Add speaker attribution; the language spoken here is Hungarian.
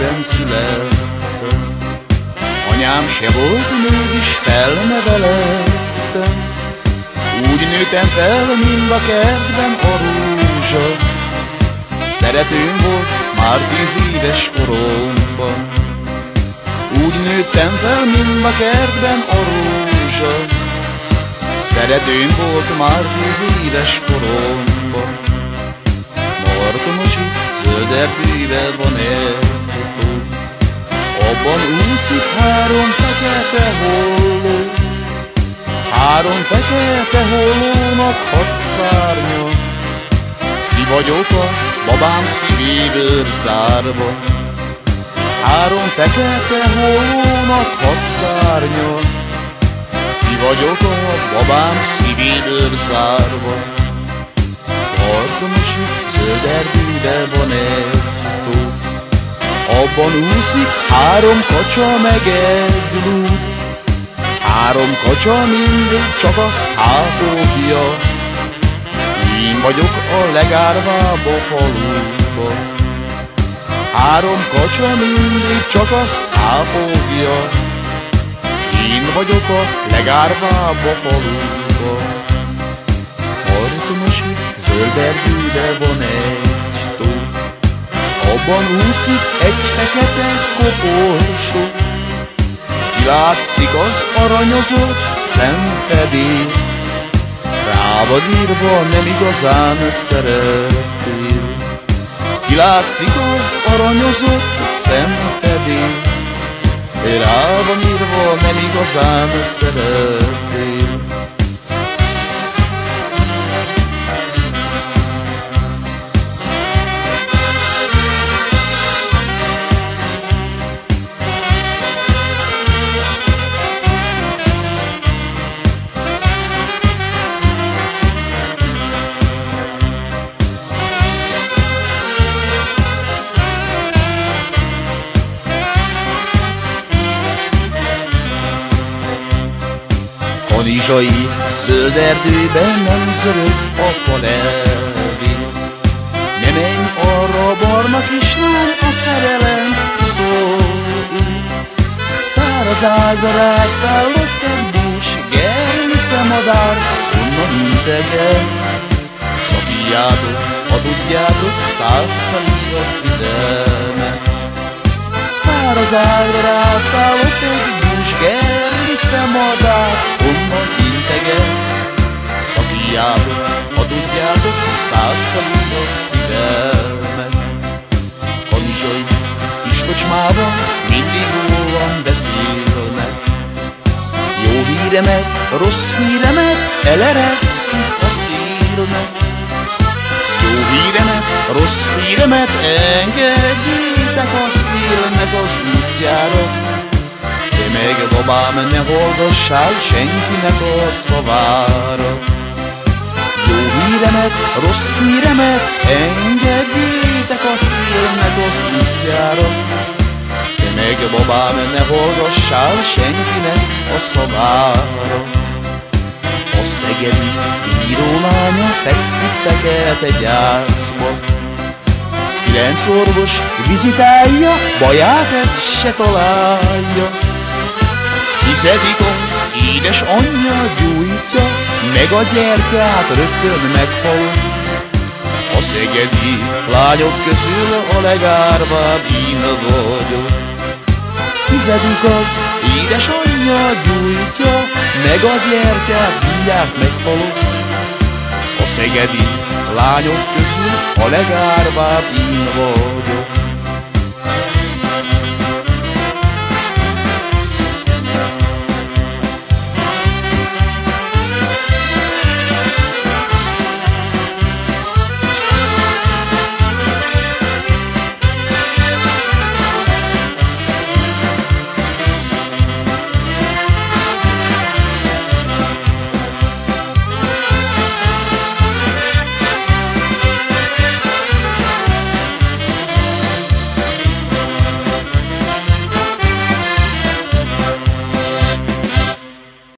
Speaker 1: szegedűben születtem. Anyám se volt, mégis felnevelettem. Úgy nőttem fel, mint a kertben a rózsa. Szeretőm volt már tíz éves koromban. Úgy nőttem fel, mint a kertben a rózsa. Szeretőm volt már tíz éves koromban. Martonosi zöld erdőbe van egy Abban úszik három fekete holló, Három fekete hollónak hat szárnya. Ki vagyok a babám szívéből zárva, Három fekete hollónak hat szárnya. Ki vagyok a babám szívéből zárva, Tartomosi zöld erdőbe van tó, abban úszik három kacsa meg egy lúd. Három kacsa mindig csak azt háfogja, Én vagyok a legárvább a faluba. Három kacsa mindig csak azt háfogja, Én vagyok a legárvább a faluba. Martonosi zöld erdőbe van egy abban úszik egy fekete koporsó, Kilátszik az aranyozott szemfedél, Rávad írva nem igazán szeretél. Kilátszik az aranyozott szemfedél, Rávad írva nem igazán szeretél. Kanizsai zöld erdőben nem zörög a falevi. Ne menj arra barna kislány a szerelem tudói. Száraz ágra rászállott egy bús, gerlice madár, onnan integet. Szabijátok, ha tudjátok, százszal a szívemet. Száraz ágra rászállott egy bús, gerlice tudjátok, százszal a szívemet. Kanizsai kis kocsmában mindig rólam beszélnek. Jó híremet, rossz híremet eleresztik a szélnek. Jó híremet, rossz híremet engedjétek a szélnek az útjára. De meg babám ne hallgassál senkinek a szavára. Híremet, rossz híremet engedjétek a szélnek az útjára. Te meg babám ne hallgassál senkinek a szavára. A szegedi írólánya fekszik fekete gyászba. Kilenc orvos vizitálja, baját egy se találja. Tizedik az édes anyja gyújtja, meg a gyertyát rögtön meghal. A szegedi lányok közül a legárvább én vagyok. Tizedik az édes anyja gyújtja, meg a gyertyát mindjárt meghalok. A szegedi lányok közül a legárvább én vagyok.